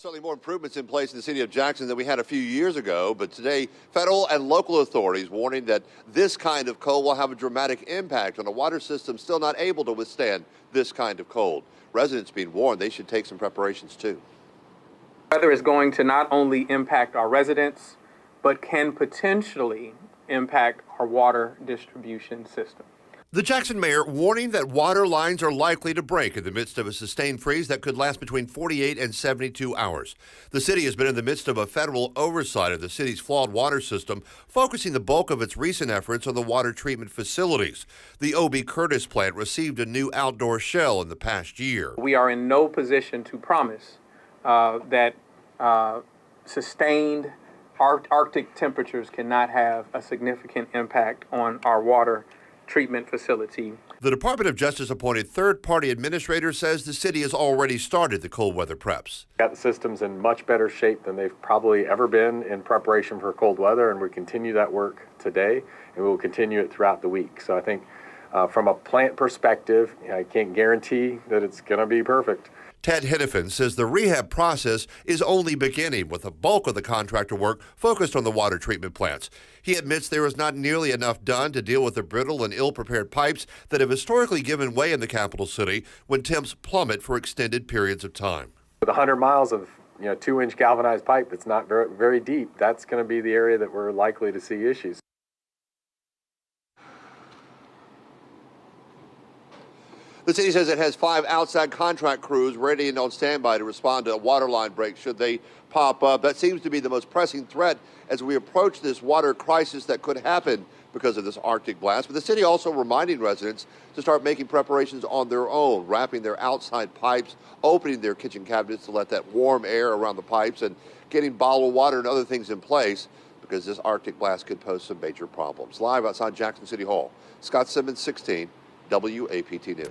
Certainly more improvements in place in the city of Jackson than we had a few years ago, but today federal and local authorities warning that this kind of cold will have a dramatic impact on a water system still not able to withstand this kind of cold. Residents being warned they should take some preparations too. Weather is going to not only impact our residents, but can potentially impact our water distribution system. The Jackson mayor warning that water lines are likely to break in the midst of a sustained freeze that could last between 48 and 72 hours. The city has been in the midst of a federal oversight of the city's flawed water system, focusing the bulk of its recent efforts on the water treatment facilities. The O.B. Curtis plant received a new outdoor shell in the past year. We are in no position to promise uh, that uh, sustained Arctic temperatures cannot have a significant impact on our water treatment facility. The Department of Justice appointed third party administrator says the city has already started the cold weather preps. Got the systems in much better shape than they've probably ever been in preparation for cold weather, and we continue that work today, and we will continue it throughout the week. So I think uh, from a plant perspective, I can't guarantee that it's going to be perfect. Ted Henifin says the rehab process is only beginning, with the bulk of the contractor work focused on the water treatment plants. He admits there is not nearly enough done to deal with the brittle and ill prepared pipes that have historically given way in the capital city when temps plummet for extended periods of time. With 100 miles of you know, two inch galvanized pipe that's not very, very deep, that's going to be the area that we're likely to see issues. The city says it has five outside contract crews ready and on standby to respond to a water line break should they pop up. That seems to be the most pressing threat as we approach this water crisis that could happen because of this Arctic blast. But the city also reminding residents to start making preparations on their own, wrapping their outside pipes, opening their kitchen cabinets to let that warm air around the pipes, and getting bottled water and other things in place because this Arctic blast could pose some major problems. Live outside Jackson City Hall, Scott Simmons, 16, WAPT News.